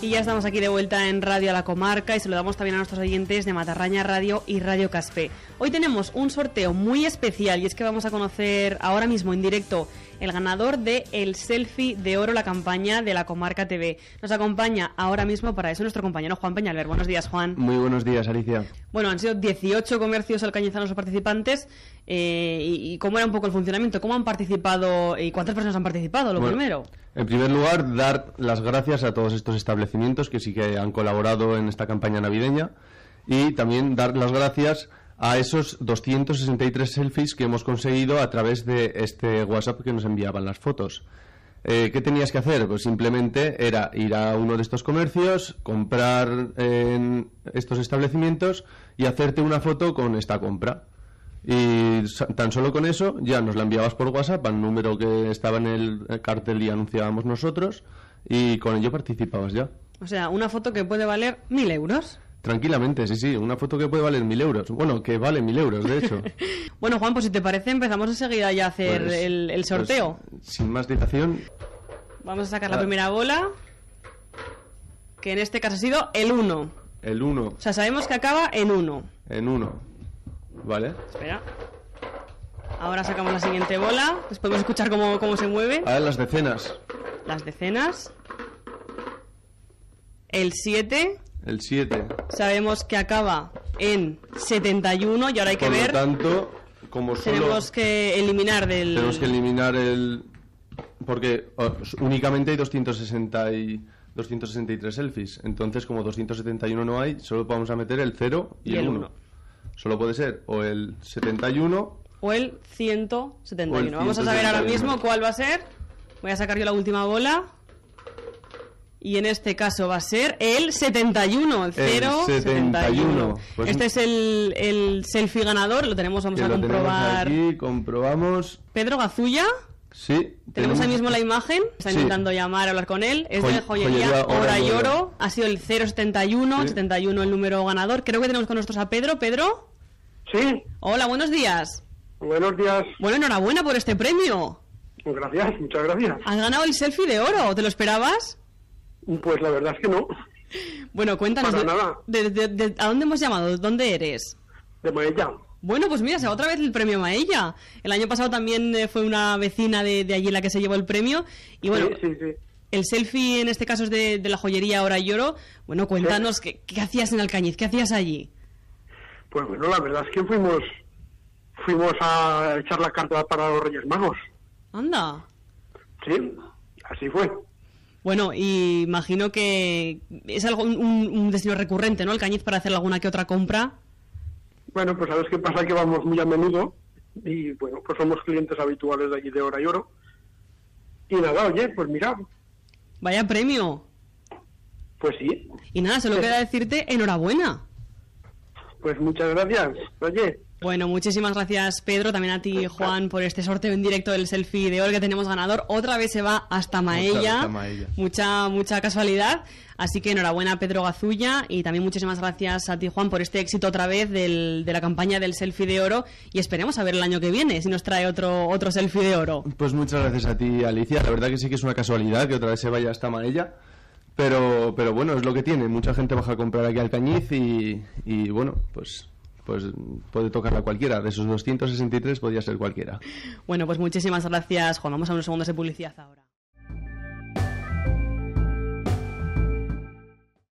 Y ya estamos aquí de vuelta en Radio a la Comarca y saludamos también a nuestros oyentes de Matarraña Radio y Radio Caspe. Hoy tenemos un sorteo muy especial y es que vamos a conocer ahora mismo en directo el ganador de El Selfie de Oro, la campaña de la Comarca TV. Nos acompaña ahora mismo para eso nuestro compañero Juan Peñalver. Buenos días, Juan. Muy buenos días, Alicia. Bueno, han sido 18 comercios alcañizanos participantes. Eh, y, cómo era un poco el funcionamiento? ¿Cómo han participado y cuántas personas han participado? Lo primero. En primer lugar, dar las gracias a todos estos establecimientos que sí que han colaborado en esta campaña navideña y también dar las gracias a esos 263 selfies que hemos conseguido a través de este WhatsApp que nos enviaban las fotos. Eh, ¿Qué tenías que hacer? Pues simplemente era ir a uno de estos comercios, comprar en estos establecimientos y hacerte una foto con esta compra. Y tan solo con eso ya nos la enviabas por WhatsApp al número que estaba en el cartel y anunciábamos nosotros y con ello participabas ya. O sea, una foto que puede valer mil euros. Tranquilamente, sí, sí, una foto que puede valer mil euros. Bueno, que vale mil euros, de hecho. bueno, Juan, pues si te parece, empezamos enseguida ya a hacer pues, el, pues, sorteo. sin más dilación. Vamos a sacar la ah. primera bola, que en este caso ha sido el 1. El 1. O sea, sabemos que acaba en 1. En 1. Vale. Espera. Ahora sacamos la siguiente bola. Pues podemos escuchar cómo, cómo se mueve. A ver, las decenas. Las decenas. El 7. El 7. Sabemos que acaba en 71 y ahora hay que ver. Por lo tanto, como solo. Tenemos que eliminar del. Tenemos que eliminar el. Porque únicamente hay 260 y 263 selfies. Entonces, como 271 no hay, solo vamos a meter el 0 y, el 1. Solo puede ser o el 71 o el 171. Vamos a saber ahora mismo cuál va a ser. Voy a sacar yo la última bola. Y en este caso va a ser el 71, el 071. Pues este es el, el, selfie ganador, lo tenemos, vamos a comprobar. aquí, comprobamos. Pedro Gazulla. Sí. Tenemos ahí mismo la imagen. Está intentando llamar, hablar con él. Es de joyería, Hora y Oro. Ha sido el 071, el 71 el número ganador. Creo que tenemos con nosotros a Pedro. ¿Pedro? Sí. Hola, buenos días. Buenos días. Bueno, enhorabuena por este premio. Gracias, muchas gracias. Has ganado el selfie de oro. ¿Te lo esperabas? Pues la verdad es que no. Bueno, cuéntanos. De, ¿A dónde hemos llamado? ¿Dónde eres? De Maella. Bueno, pues mira, otra vez el premio Maella. El año pasado también eh, fue una vecina de, allí la que se llevó el premio. Y bueno, sí, sí, el selfie en este caso es de, la joyería Ahora Lloro. Bueno, cuéntanos, ¿qué, hacías en Alcañiz? ¿Qué hacías allí? Pues bueno, la verdad es que fuimos fuimos a echar la carta para los Reyes Magos. Anda. Sí, así fue. Bueno, y imagino que es algo un, destino recurrente, ¿no? El Cañiz para hacer alguna que otra compra. Bueno, pues sabes qué pasa que vamos muy a menudo y bueno, pues somos clientes habituales de allí de Hora y Oro. Y nada, oye, pues mira. Vaya premio. Pues sí. Y nada, solo queda decirte enhorabuena. Pues muchas gracias. Oye, bueno, muchísimas gracias Pedro, también a ti Juan por este sorteo en directo del selfie de hoy que tenemos ganador. Otra vez se va hasta Maella, mucha mucha casualidad. Así que enhorabuena Pedro Gazulla y también muchísimas gracias a ti Juan por este éxito otra vez del, de la campaña del selfie de oro y esperemos a ver el año que viene si nos trae otro otro selfie de oro. Pues muchas gracias a ti Alicia, la verdad que sí que es una casualidad que otra vez se vaya hasta Maella. Pero, pero bueno, es lo que tiene. Mucha gente baja a comprar aquí al Cañiz y, y bueno, pues pues puede tocarla cualquiera. De esos 263 podría ser cualquiera. Bueno, pues muchísimas gracias, Juan. Vamos a unos segundos de publicidad ahora.